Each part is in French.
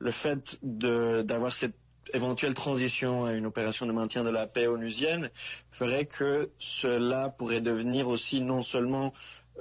le fait d'avoir cette éventuelle transition à une opération de maintien de la paix onusienne ferait que cela pourrait devenir aussi non seulement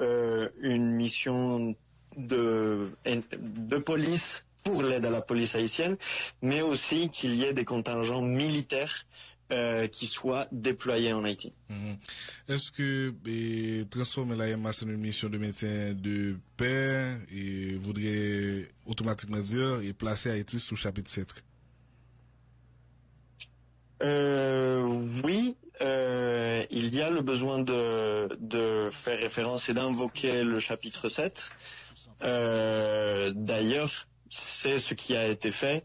euh, une mission de, de police pour l'aide à la police haïtienne, mais aussi qu'il y ait des contingents militaires euh, qui soient déployés en Haïti. Mhm. Est-ce que eh, transformer la en une mission de maintien de paix et voudrait automatiquement dire et placer Haïti sous chapitre 7 euh, oui, euh, il y a le besoin de, de faire référence et d'invoquer le chapitre 7. Euh, D'ailleurs, c'est ce qui a été fait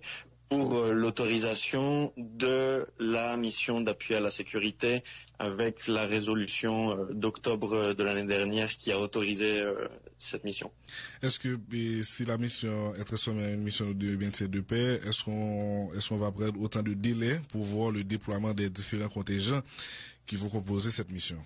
pour euh, l'autorisation de la mission d'appui à la sécurité avec la résolution euh, d'octobre de l'année dernière qui a autorisé euh, cette mission. Est-ce que si la mission est transformée une mission de 27 de paix, est-ce qu'on est va prendre autant de délais pour voir le déploiement des différents contingents qui vont composer cette mission?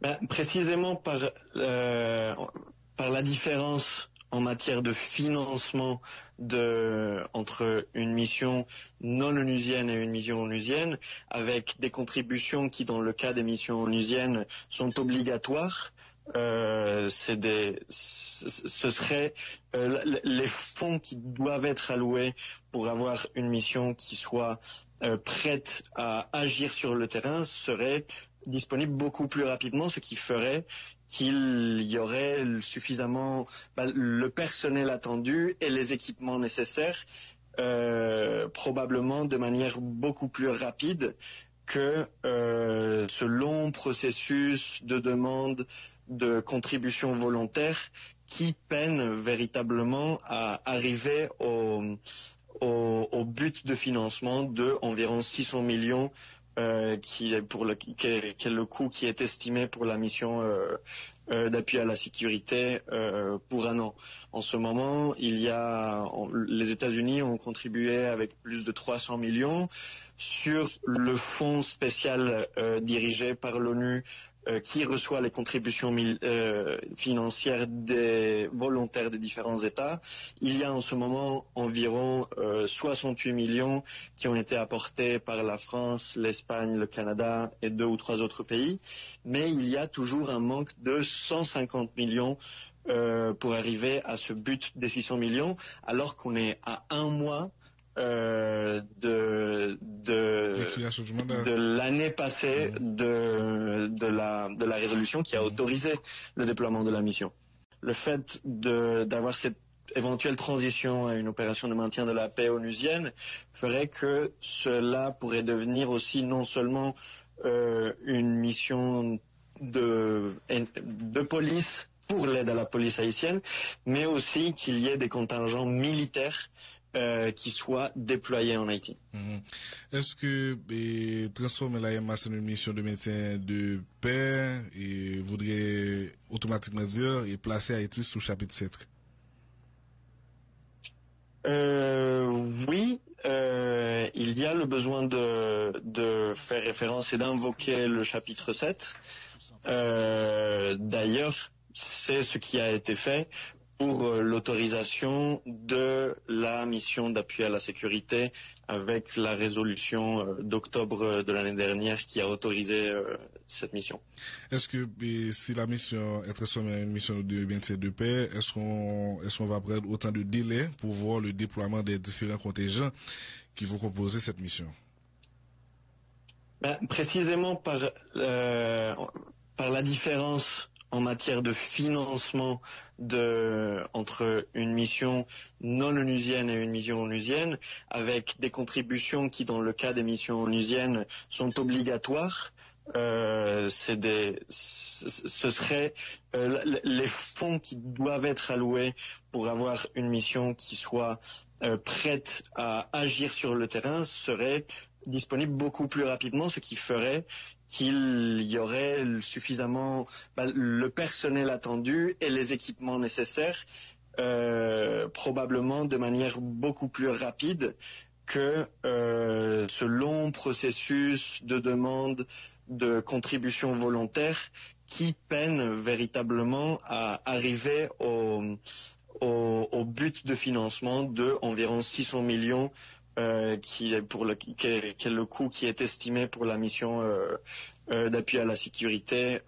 Ben, Précisément par, par la différence en matière de financement de, entre une mission non onusienne et une mission onusienne, avec des contributions qui, dans le cas des missions onusiennes, sont obligatoires. Euh, des, ce serait euh, les fonds qui doivent être alloués pour avoir une mission qui soit euh, prête à agir sur le terrain seraient disponibles beaucoup plus rapidement, ce qui ferait qu'il y aurait suffisamment bah, le personnel attendu et les équipements nécessaires, euh, probablement de manière beaucoup plus rapide que euh, ce long processus de demande de contribution volontaire qui peine véritablement à arriver au, but de financement de environ 600 millions euh, qui est pour le qui est, le coût qui est estimé pour la mission euh, euh, d'appui à la sécurité pour un an. En ce moment, il y a les États-Unis ont contribué avec plus de 300 millions sur le fonds spécial dirigé par l'ONU euh, qui reçoit les contributions euh, financières des volontaires des différents États. Il y a en ce moment environ 68 euh, millions qui ont été apportés par la France, l'Espagne, le Canada et deux ou trois autres pays, mais il y a toujours un manque de 150 millions pour arriver à ce but des 600 millions, alors qu'on est à un mois euh, de de, l'année passée de, de, la, de la résolution qui a autorisé le déploiement de la mission. Le fait d'avoir cette éventuelle transition à une opération de maintien de la paix onusienne ferait que cela pourrait devenir aussi non seulement euh, une mission de, de police pour l'aide à la police haïtienne, mais aussi qu'il y ait des contingents militaires euh, qui soit déployé en Haïti. Mhm. Est-ce que eh, transformer la en une mission de maintien de paix et voudrait automatiquement dire et placer Haïti sous chapitre 7 euh, oui, euh, il y a le besoin de, de faire référence et d'invoquer le chapitre 7. D'ailleurs, c'est ce qui a été fait pour euh, l'autorisation de la mission d'appui à la sécurité avec la résolution euh, d'octobre de l'année dernière qui a autorisé euh, cette mission. Est-ce que si la mission est transformée une mission de 27 de paix, est-ce qu'on est va prendre autant de délais pour voir le déploiement des différents contingents qui vont composer cette mission? Ben, Précisément par, par la différence en matière de financement entre une mission non onusienne et une mission onusienne, avec des contributions qui, dans le cas des missions onusiennes, sont obligatoires. Euh, ce serait euh, les fonds qui doivent être alloués pour avoir une mission qui soit euh, prête à agir sur le terrain seraient disponibles beaucoup plus rapidement, ce qui ferait qu'il y aurait suffisamment bah, le personnel attendu et les équipements nécessaires, euh, probablement de manière beaucoup plus rapide que euh, ce long processus de demande de contribution volontaire qui peine véritablement à arriver au, au, but de financement de environ 600 millions euh, qui est pour le qui est, le coût qui est estimé pour la mission euh, euh, d'appui à la sécurité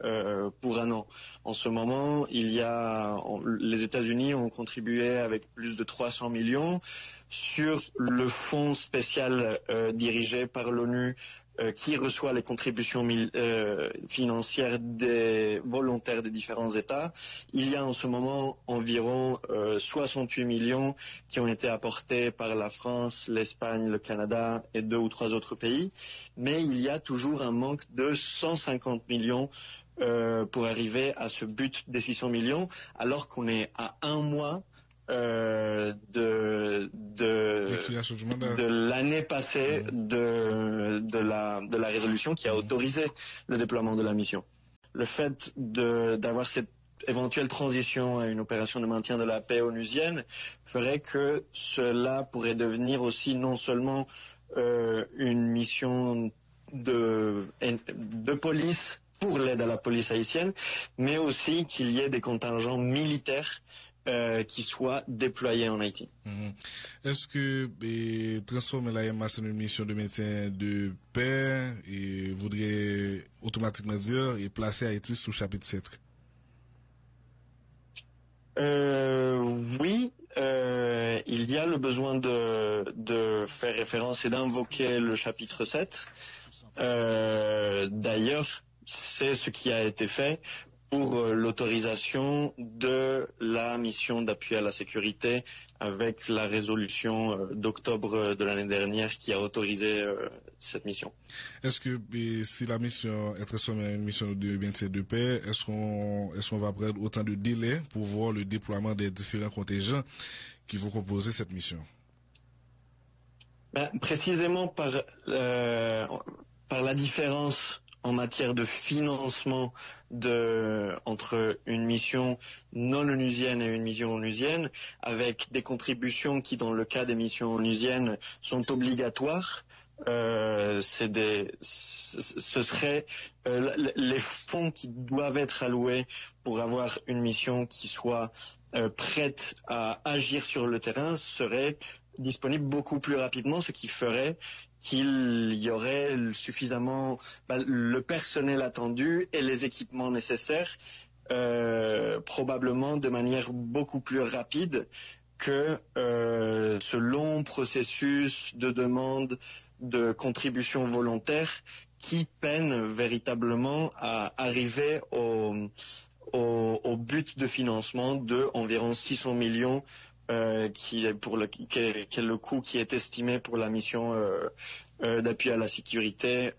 pour un an. En ce moment, il y a les États-Unis ont contribué avec plus de 300 millions sur le fonds spécial dirigé par l'ONU euh, qui reçoit les contributions euh, financières des volontaires des différents États. Il y a en ce moment environ 68 euh, millions qui ont été apportés par la France, l'Espagne, le Canada et deux ou trois autres pays, mais il y a toujours un manque de 150 millions pour arriver à ce but des 600 millions, alors qu'on est à un mois euh, de, de, l'année passée de, de, la, de la résolution qui a autorisé le déploiement de la mission. Le fait d'avoir cette éventuelle transition à une opération de maintien de la paix onusienne ferait que cela pourrait devenir aussi non seulement euh, une mission de, de police pour l'aide à la police haïtienne, mais aussi qu'il y ait des contingents militaires euh, qui soit déployé en Haïti. Mhm. Est-ce que eh, transformer la en une mission de maintien de paix et voudrait automatiquement dire et placer Haïti sous chapitre 7 euh, Oui, euh, il y a le besoin de, de faire référence et d'invoquer le chapitre 7. D'ailleurs, c'est ce qui a été fait pour euh, l'autorisation de la mission d'appui à la sécurité avec la résolution euh, d'octobre de l'année dernière qui a autorisé euh, cette mission. Est-ce que si la mission est transformée en une mission de 27 de paix, est-ce qu'on va prendre autant de délais pour voir le déploiement des différents contingents qui vont composer cette mission? Ben, Précisément par, par la différence en matière de financement de, entre une mission non onusienne et une mission onusienne, avec des contributions qui, dans le cas des missions onusiennes, sont obligatoires. Euh, des, ce serait euh, les fonds qui doivent être alloués pour avoir une mission qui soit euh, prête à agir sur le terrain seraient disponibles beaucoup plus rapidement, ce qui ferait qu'il y aurait suffisamment bah, le personnel attendu et les équipements nécessaires, euh, probablement de manière beaucoup plus rapide que euh, ce long processus de demande de contribution volontaire qui peine véritablement à arriver au, au but de financement de environ 600 millions euh, qui est pour le qui est, le coût qui est estimé pour la mission euh, euh, d'appui à la sécurité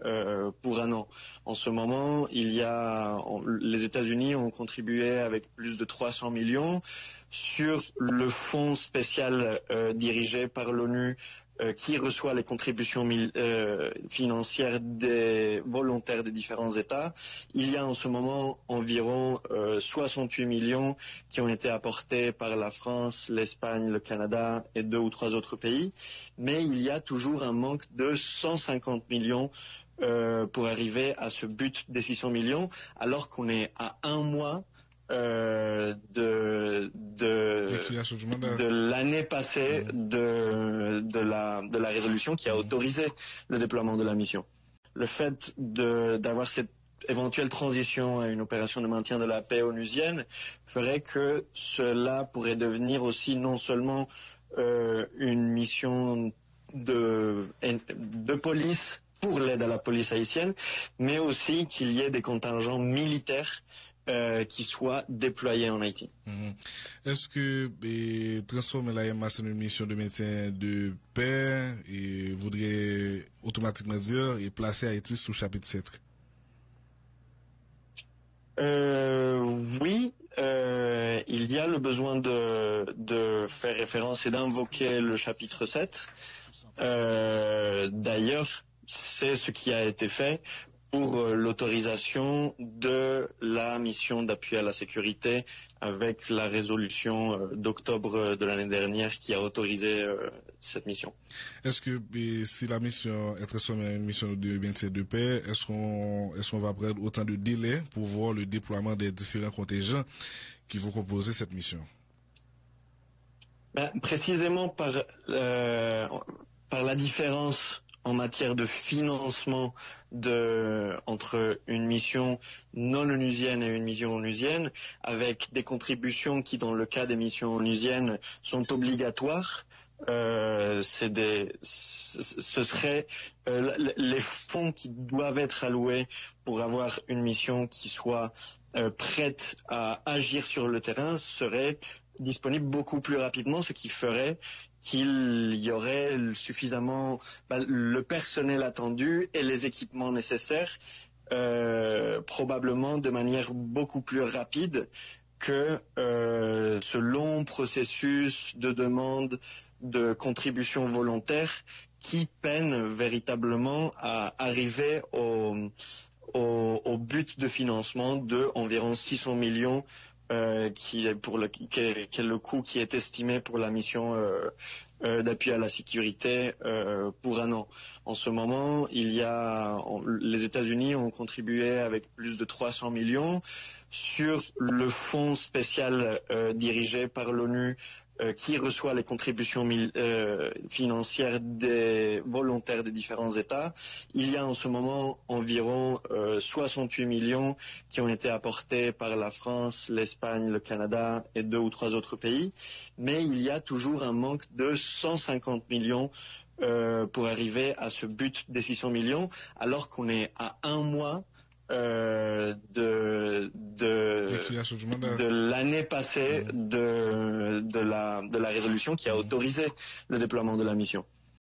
pour un an. En ce moment, il y a les États-Unis ont contribué avec plus de 300 millions sur le fonds spécial dirigé par l'ONU euh, qui reçoit les contributions euh, financières des volontaires des différents États. Il y a en ce moment environ 68 euh, millions qui ont été apportés par la France, l'Espagne, le Canada et deux ou trois autres pays, mais il y a toujours un manque de 150 millions pour arriver à ce but des 600 millions, alors qu'on est à un mois euh, de, de, de l'année passée de, de, la, de la résolution qui a autorisé le déploiement de la mission. Le fait d'avoir cette éventuelle transition à une opération de maintien de la paix onusienne ferait que cela pourrait devenir aussi non seulement euh, une mission de, de police pour l'aide à la police haïtienne, mais aussi qu'il y ait des contingents militaires euh, qui soit déployé en Haïti. Mhm. Est-ce que eh, transformer la en une mission de maintien de paix et voudrait automatiquement dire et placer Haïti sous chapitre 7 euh, Oui, euh, il y a le besoin de, de faire référence et d'invoquer le chapitre 7. D'ailleurs, c'est ce qui a été fait pour euh, l'autorisation de la mission d'appui à la sécurité avec la résolution euh, d'octobre de l'année dernière qui a autorisé euh, cette mission. Est-ce que si la mission est transformée en une mission de 27 de paix, est-ce qu'on va prendre autant de délais pour voir le déploiement des différents contingents qui vont composer cette mission? Ben, Précisément par, euh, par la différence en matière de financement de, entre une mission non onusienne et une mission onusienne, avec des contributions qui, dans le cas des missions onusiennes, sont obligatoires. Euh, des, ce serait euh, les fonds qui doivent être alloués pour avoir une mission qui soit euh, prête à agir sur le terrain seraient disponibles beaucoup plus rapidement, ce qui ferait qu'il y aurait suffisamment bah, le personnel attendu et les équipements nécessaires, euh, probablement de manière beaucoup plus rapide que euh, ce long processus de demande de contribution volontaire qui peine véritablement à arriver au, au, but de financement de environ 600 millions euh, qui est pour le qui est, le coût qui est estimé pour la mission euh, euh, d'appui à la sécurité pour un an. En ce moment, il y a les États-Unis ont contribué avec plus de 300 millions sur le fonds spécial dirigé par l'ONU euh, qui reçoit les contributions euh, financières des volontaires des différents États. Il y a en ce moment environ 68 millions qui ont été apportés par la France, l'Espagne, le Canada et deux ou trois autres pays, mais il y a toujours un manque de 150 millions pour arriver à ce but des 600 millions, alors qu'on est à un mois euh, de de, de l'année passée de, de, la, de la résolution qui a autorisé le déploiement de la mission.